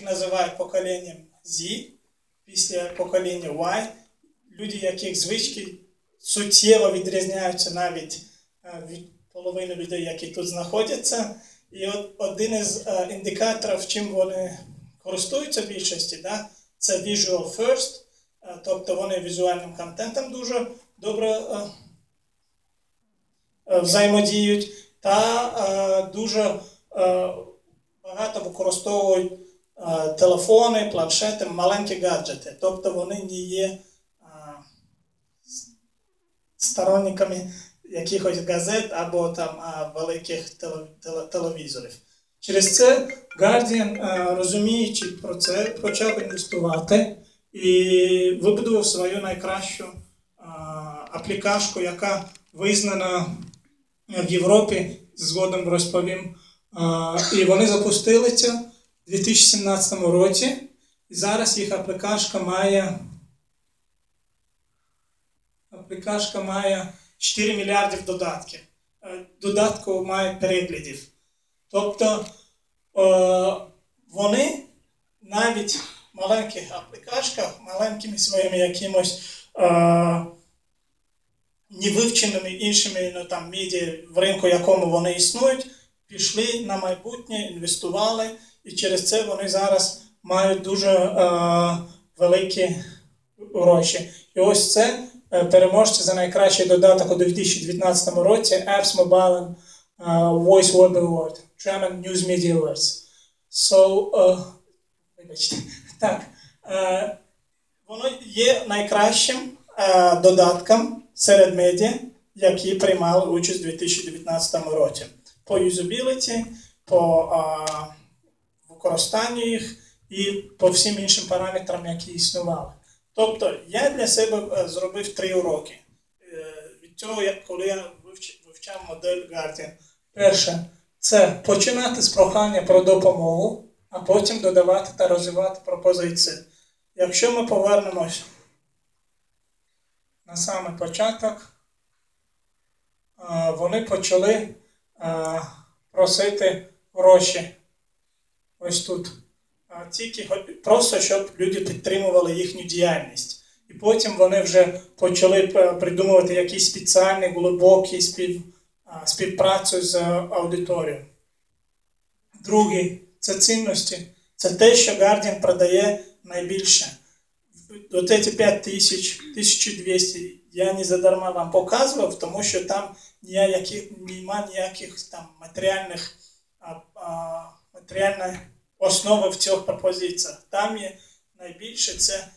їх називають поколінням Z, після покоління Y, люди, яких звички суттєво відрізняються навіть е, від половини людей, які тут знаходяться. І от один із е, індикаторів, чим вони користуються в більшості, да, це visual first, е, тобто вони візуальним контентом дуже добре взаємодіють та дуже багато використовують телефони, планшети, маленькі гаджети. Тобто вони не є е, сторонниками якихось газет або там великих теле- теле- телевізорів. Через це Guardian, розуміючи про це, почав інвестувати і вибудував свою найкращу аплікашку, яка визнана в Європі, згодом розповім. І вони запустили це у 2017 році. І зараз їх аплікашка має аплікашка має 4 мільярдів додатків. Е, Додатку має переглядів. Тобто е, вони навіть в маленьких аплікашках, маленькими своїми якимось е, невивченими іншими ну, там, медіа, в ринку, якому вони існують, пішли на майбутнє, інвестували, і через це вони зараз мають дуже е, великі гроші. І ось це е, переможці за найкращий додаток у 2019 році Apps Mobile е, Voice Web Award, German News Media Awards. So, е, вибачте, так, е, воно є найкращим е, додатком серед медіа, які приймали участь у 2019 році. По юзабіліті, по е, використанню їх і по всім іншим параметрам, які існували. Тобто я для себе е, зробив три уроки. Е, Від цього, коли я вивчав модель Guardian. Перше, це починати з прохання про допомогу, а потім додавати та розвивати пропозиції. Якщо ми повернемось на самий початок, е, вони почали просити гроші ось тут. Тільки просто щоб люди підтримували їхню діяльність. І потім вони вже почали придумувати якісь спеціальні глибокі спів, співпрацю з аудиторією. Другий це цінності. Це те, що Guardian продає найбільше. От ці 5 тисяч, 1200 я не задарма вам показував, тому що там ніяких, нема ніяких там матеріальних, а, а, матеріальної основи в цих пропозиціях. Там є найбільше це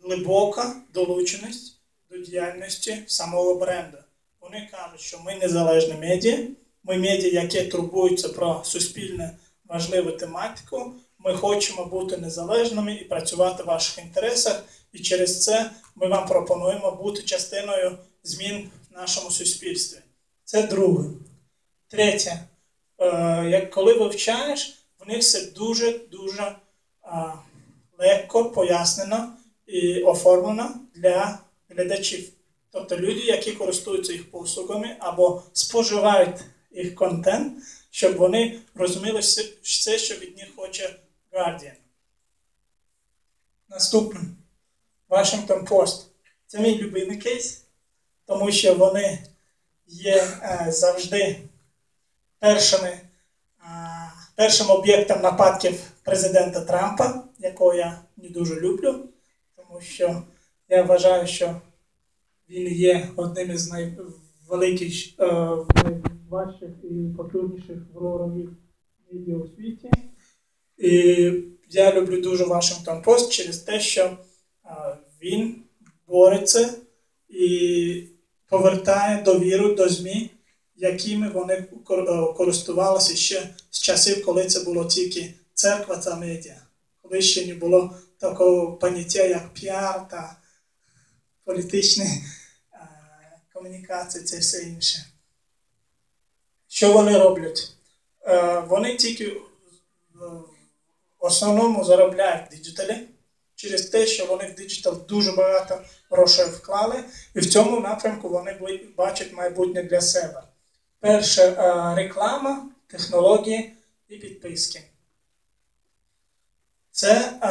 глибока долученість до діяльності самого бренду. Вони кажуть, що ми незалежні медіа, ми медіа, які турбуються про суспільно важливу тематику. Ми хочемо бути незалежними і працювати в ваших інтересах. І через це ми вам пропонуємо бути частиною змін в нашому суспільстві. Це друге. Третє, е, як коли вивчаєш, в них все дуже-дуже легко пояснено і оформлено для глядачів. Тобто люди, які користуються їх послугами або споживають їх контент, щоб вони розуміли все, що від них хоче Guardian. Наступне. Washington Post. Це мій любимий кейс, тому що вони є е, завжди першими, першим об'єктом нападків президента Трампа, якого я не дуже люблю, тому що я вважаю, що він є одним із найвеликих, е, найважчих і потужніших ворогів медіа у світі. І я люблю дуже Вашингтон Пост через те, що е, він бореться і повертає довіру до ЗМІ, якими вони е, користувалися ще з часів, коли це було тільки церква та медіа, коли ще не було такого поняття, як піар та політичні е, комунікації, це все інше. Що вони роблять? Е, Вони тільки в- основному заробляють в digital і через те, що вони в digital дуже багато грошей вклали, і в цьому напрямку вони бачать майбутнє для себе. Перше е, реклама, технології і підписки. Це а,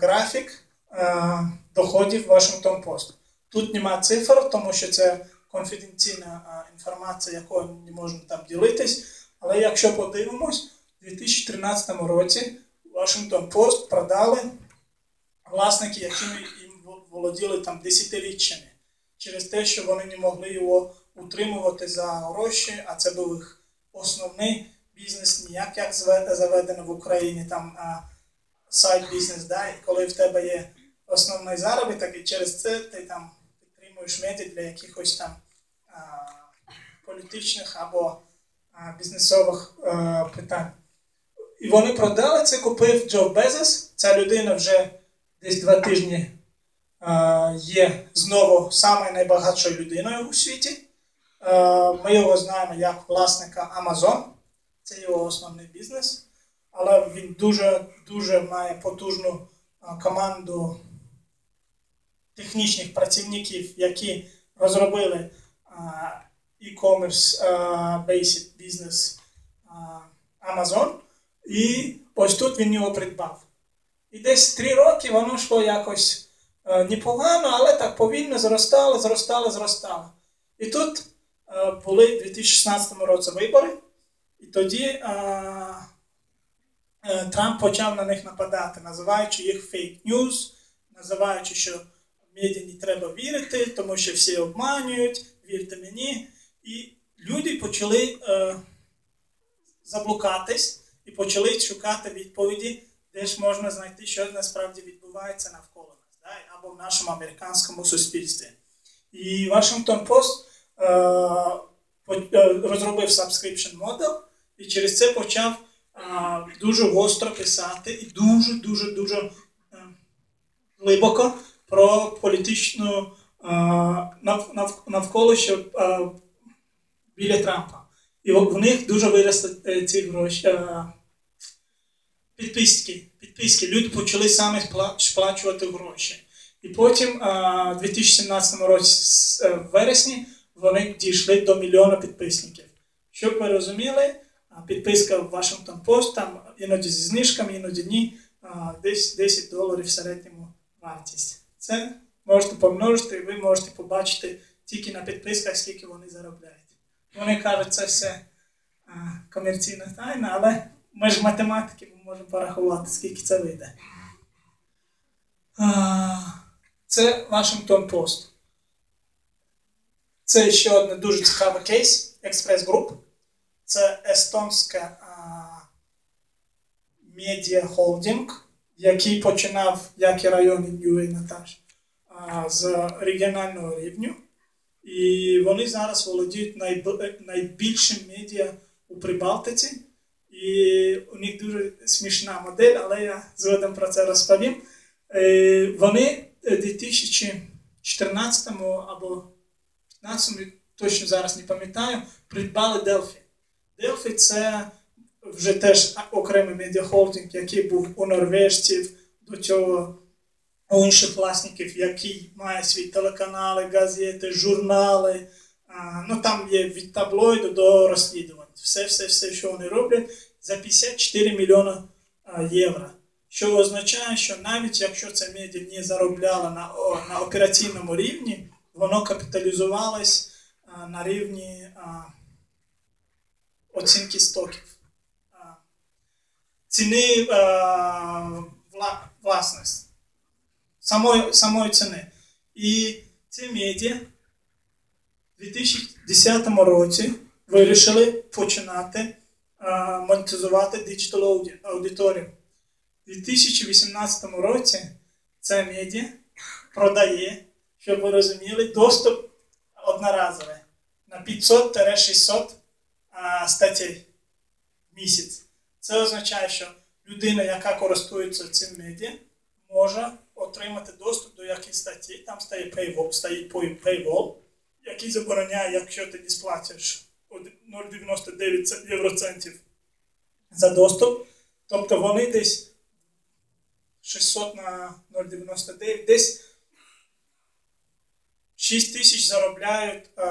графік а, доходів Washington Post. Тут нема цифр, тому що це конфіденційна інформація, якою не можна там ділитись. Але якщо подивимось, у 2013 році Washington Post продали власники, якими їм володіли там десятиріччями, через те, що вони не могли його утримувати за гроші, а це був їх основний бізнес, ніяк як заведено в Україні там сайт бізнес, да, і коли в тебе є основний заробіток, і через це ти там підтримуєш медіа для якихось там а, політичних або а, бізнесових а, питань. І вони продали це, купив Джо Безос. Ця людина вже десь два тижні а, є знову самою найбагатшою людиною у світі. А, ми його знаємо як власника Amazon. Це його основний бізнес. Але він дуже дуже має потужну команду технічних працівників, які розробили e-commerce based бізнес Amazon. І ось тут він його придбав. І десь три роки воно йшло якось непогано, але так повільно зростало, зростало, зростало. І тут були в 2016 році вибори, і тоді Трамп почав на них нападати, називаючи їх фейк ньюс, називаючи, що медіа не треба вірити, тому що всі обманюють, вірте мені. І люди почали е, заблукатись і почали шукати відповіді, де ж можна знайти, що насправді відбувається навколо нас, да? або в нашому американському суспільстві. І е, е розробив subscription model і через це почав е, дуже гостро писати і дуже-дуже дуже е, глибоко про політичну навколо що біля Трампа. І в них дуже виросли е, ці гроші. Підписки. Підписки. Люди почали самі сплачувати гроші. І потім у 2017 році е, в вересні вони дійшли до мільйона підписників. Щоб ви розуміли, підписка в Washington Post там іноді зі знижками, іноді ні, десь 10 доларів в середньому вартість. Це можете помножити, і ви можете побачити тільки на підписках, скільки вони заробляють. Вони кажуть, це все комерційна тайна, але ми ж математики ми можемо порахувати, скільки це вийде. Це Вашингтон Пост. Це ще один дуже цікавий кейс Експрес Груп. Це естонська медіа холдинг який починав, як і райони Ньюей Наташ, з регіонального рівню. І вони зараз володіють найбільшим медіа у Прибалтиці. І у них дуже смішна модель, але я згодом про це розповім. Е, вони у 2014 або 2015, точно зараз не пам'ятаю, придбали Delphi. Delphi – це вже теж окремий медіахолдинг, який був у норвежців, до цього у інших власників, який має свої телеканали, газети, журнали. Ну Там є від таблоїду до розслідувань. Все, все, все, що вони роблять, за 54 мільйона євро. Що означає, що навіть якщо це медіа не заробляло на на операційному рівні, воно капіталізувалось на рівні оцінки стоків ціни е, власності, самої, самої ціни. І ці медіа в 2010 році вирішили починати е, монетизувати диджитал аудиторію. У 2018 році це медіа продає, щоб ви розуміли, доступ одноразовий на 500-600 е, статей в місяць. Це означає, що людина, яка користується цим медіа, може отримати доступ до якоїсь статті, там стає paywall, стоїть paywall, який забороняє, якщо ти не сплатиш 0,99 євроцентів за доступ. Тобто вони десь 600 на 0,99, десь 6 тисяч заробляють а,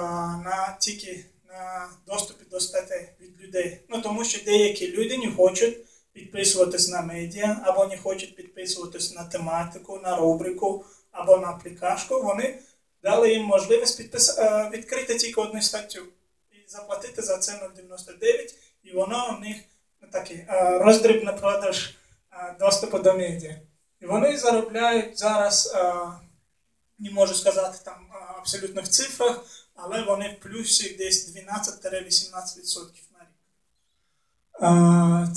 на тільки на доступі до статей від людей. Ну тому що деякі люди не хочуть підписуватись на медіа, або не хочуть підписуватись на тематику, на рубрику або на аплікашку, вони дали їм можливість підпис... е, відкрити тільки одну статтю і заплатити за це 0,99, і воно у них такий е, роздрібний продаж е, доступу до медіа. І вони заробляють зараз, е, не можу сказати там е, абсолютних цифрах, але вони в плюсі десь 12-18% на рік. Е,